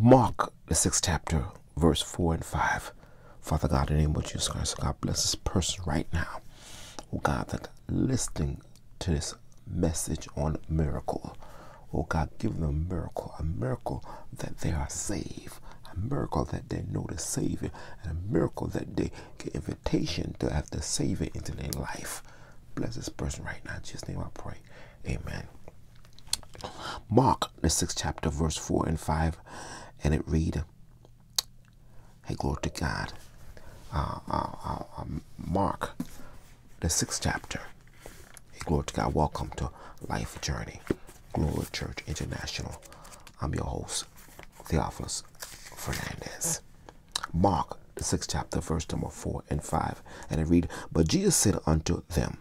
Mark, the sixth chapter, verse 4 and 5. Father God, in the name of Jesus Christ, God bless this person right now. Oh God, that listening to this message on miracle. Oh God, give them a miracle, a miracle that they are saved, a miracle that they know the Savior, and a miracle that they get invitation to have the Savior into their life. Bless this person right now. In Jesus' name I pray. Amen. Mark, the sixth chapter, verse 4 and 5, and it read, Hey, glory to God. Uh, uh, uh, um, Mark, the sixth chapter. Hey, glory to God. Welcome to Life Journey, Glory Church International. I'm your host, Theophilus Fernandez. Mark, the sixth chapter, verse number 4 and 5, and it read, But Jesus said unto them,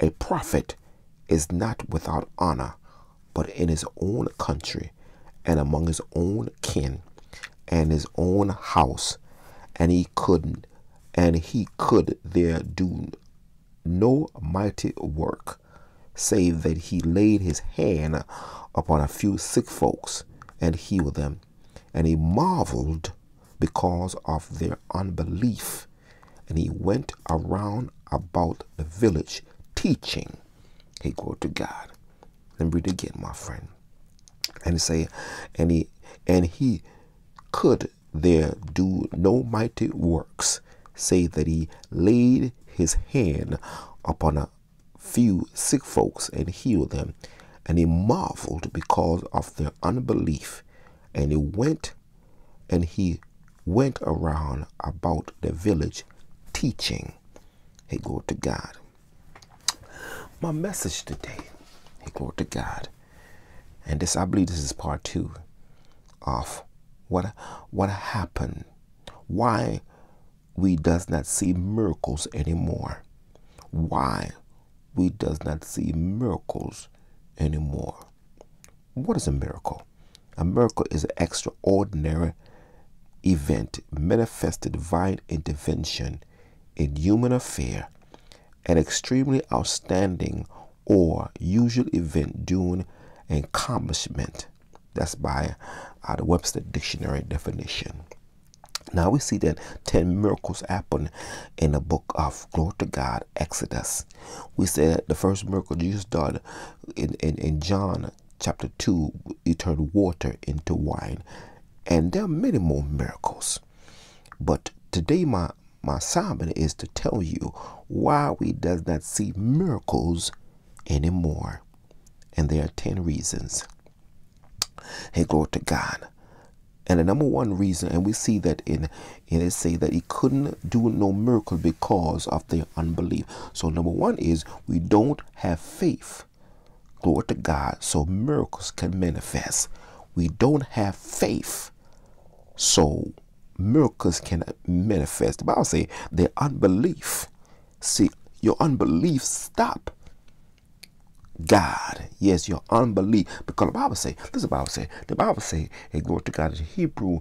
A prophet is not without honor, but in his own country and among his own kin and his own house, and he couldn't and he could there do no mighty work, save that he laid his hand upon a few sick folks and healed them. And he marveled because of their unbelief. And he went around about the village teaching. He go to God. Let me read again, my friend. And he say, and he and he could there do no mighty works, save that he laid his hand upon a few sick folks and healed them. And he marveled because of their unbelief. And he went and he went around about the village teaching. Hey, glory to God. My message today, hey, glory to God. And this, I believe this is part two of what, what happened. Why we does not see miracles anymore. Why we does not see miracles anymore. What is a miracle? A miracle is an extraordinary event, manifested divine intervention in human affair, an extremely outstanding or usual event an accomplishment. That's by uh, the Webster Dictionary definition. Now we see that 10 miracles happen in the book of Glory to God, Exodus. We that the first miracle Jesus did in, in, in John chapter 2, he turned water into wine. And there are many more miracles. But today my, my assignment is to tell you why we does not see miracles anymore. And there are 10 reasons. Hey, glory to God. And the number one reason, and we see that in, in it say that he couldn't do no miracle because of their unbelief. So number one is we don't have faith. Glory to God. So miracles can manifest. We don't have faith. So miracles can manifest. The Bible say their unbelief. See, your unbelief stop God. Yes, your unbelief. Because the Bible say, this is the Bible say, the Bible say, hey, glory to God, in Hebrew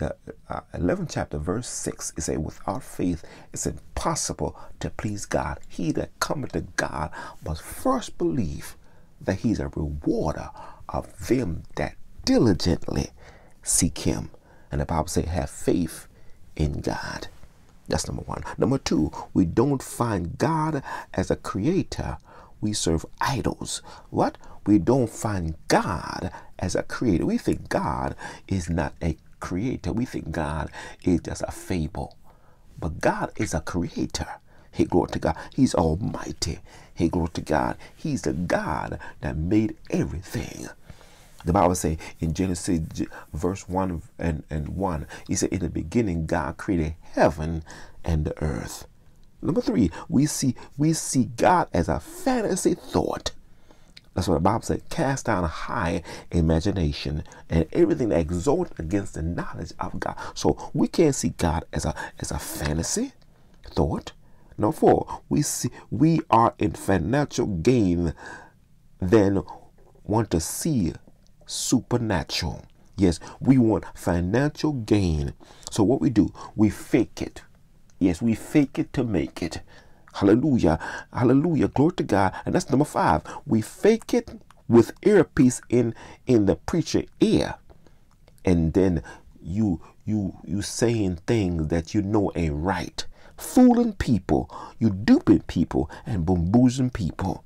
uh, uh, 11 chapter verse 6 it say without faith it's impossible to please god he that cometh to god must first believe that he's a rewarder of them that diligently seek him and the bible say have faith in god that's number one number two we don't find god as a creator we serve idols. What? We don't find God as a creator. We think God is not a creator. We think God is just a fable. But God is a creator. He glory to God. He's almighty. He glory to God. He's the God that made everything. The Bible say in Genesis verse 1 and, and 1, he said, In the beginning God created heaven and the earth. Number three, we see we see God as a fantasy thought. That's what the Bible said. Cast down high imagination and everything that against the knowledge of God. So we can't see God as a as a fantasy thought. Number four, we see we are in financial gain, then want to see supernatural. Yes, we want financial gain. So what we do, we fake it. Yes, we fake it to make it. Hallelujah. Hallelujah. Glory to God. And that's number five. We fake it with earpiece in in the preacher ear. and then you you you saying things that you know ain't right, fooling people, you duping people and bamboozling people.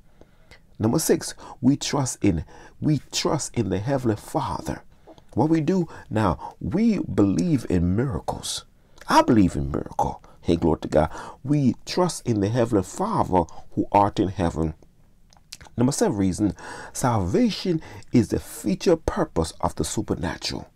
Number six, we trust in we trust in the Heavenly Father. What we do now, we believe in miracles. I believe in miracle. Hey, glory to God. We trust in the Heavenly Father who art in heaven. Number seven reason, salvation is the feature purpose of the supernatural.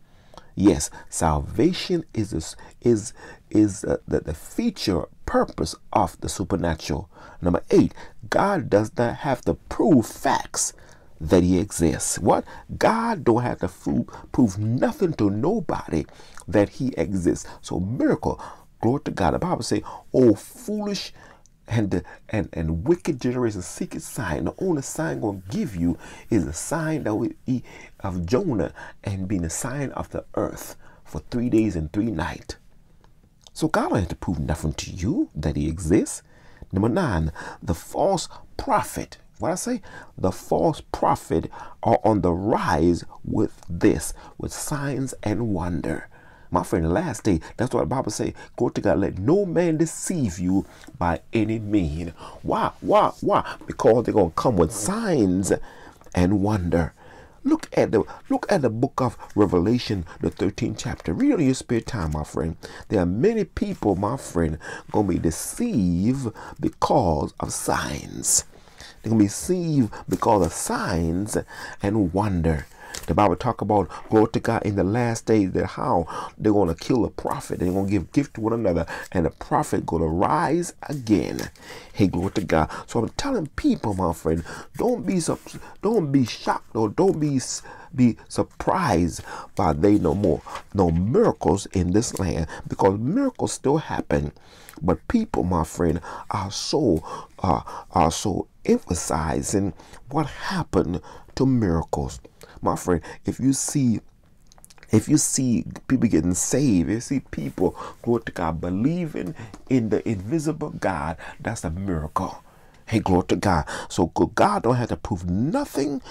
Yes, salvation is is is uh, the, the feature purpose of the supernatural. Number eight, God does not have to prove facts that he exists. What? God don't have to prove, prove nothing to nobody that he exists. So miracle, glory to God. The Bible say, oh foolish and and and wicked generation seek a sign. The only sign gonna give you is a sign that we of Jonah and being a sign of the earth for three days and three nights. So God don't to prove nothing to you that He exists. Number nine, the false prophet. What I say? The false prophet are on the rise with this, with signs and wonder. My friend, last day, that's what the Bible say. Go to God, let no man deceive you by any mean. Why? Why? Why? Because they're gonna come with signs and wonder. Look at the look at the book of Revelation, the 13th chapter. Read on your spare time, my friend. There are many people, my friend, gonna be deceived because of signs. They're gonna be deceived because of signs and wonder. The Bible talk about glory to God in the last days that how they're going to kill a prophet. They're going to give gift to one another, and the prophet going to rise again. Hey, glory to God. So I'm telling people, my friend, don't be don't be shocked or don't be be surprised by they no more no miracles in this land because miracles still happen. But people, my friend, are so uh, are so emphasizing what happened to miracles my friend, if you see if you see people getting saved, you see people, glory to God, believing in the invisible God, that's a miracle. Hey, glory to God. So God don't have to prove nothing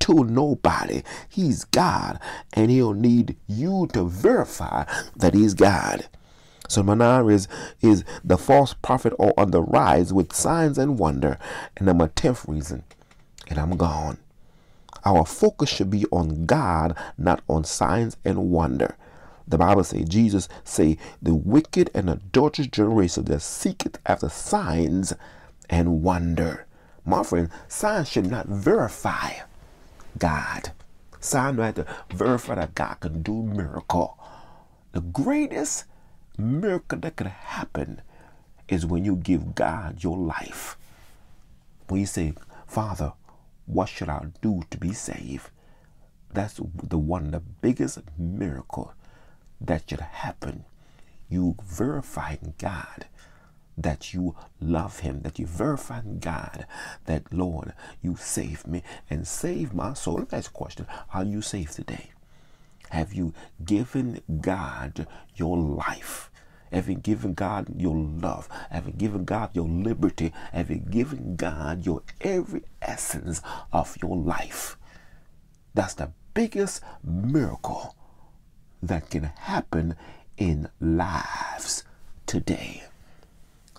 to nobody. He's God, and He'll need you to verify that He's God. So Manar is is the false prophet or on the rise with signs and wonder. And number tenth reason, and I'm gone. Our focus should be on God, not on signs and wonder. The Bible says, Jesus say, the wicked and adulterous generation that seeketh after signs and wonder. My friend, signs should not verify God. Signs don't have to verify that God can do miracle. The greatest miracle that could happen is when you give God your life. When you say, Father, what should I do to be saved? That's the one, the biggest miracle that should happen. You verifying God that you love him, that you verifying God that Lord, you saved me and saved my soul. Let me ask a question. Are you saved today? Have you given God your life? You given God your love? having given God your liberty? having given God your every essence of your life? That's the biggest miracle that can happen in lives today.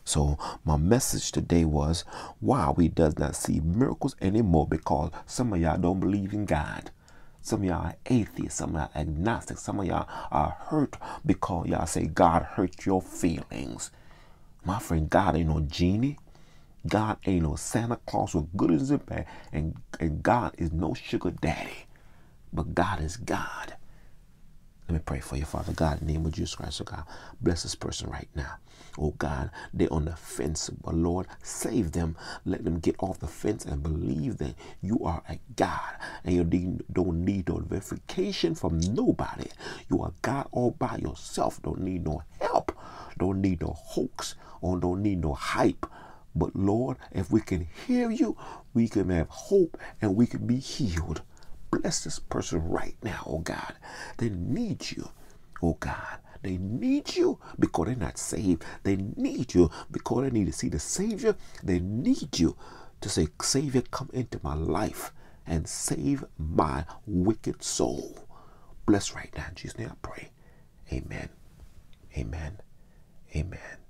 So my message today was why we does not see miracles anymore because some of y'all don't believe in God. Some of y'all are atheists, some of y'all are agnostic, some of y'all are hurt because y'all say God hurt your feelings. My friend, God ain't no genie. God ain't no Santa Claus with goodies and bad. And, and God is no sugar daddy. But God is God. Let me pray for you, Father God, in the name of Jesus Christ, oh God. Bless this person right now. Oh God, they're on the fence, but Lord, save them. Let them get off the fence and believe that you are a God and you don't need no verification from nobody. You are God all by yourself. Don't need no help. Don't need no hoax or don't need no hype. But Lord, if we can hear you, we can have hope and we can be healed. Bless this person right now, oh God. They need you, oh God. They need you because they're not saved. They need you because they need to see the Savior. They need you to say, Savior, come into my life and save my wicked soul. bless right now. In Jesus' name I pray. Amen. Amen. Amen.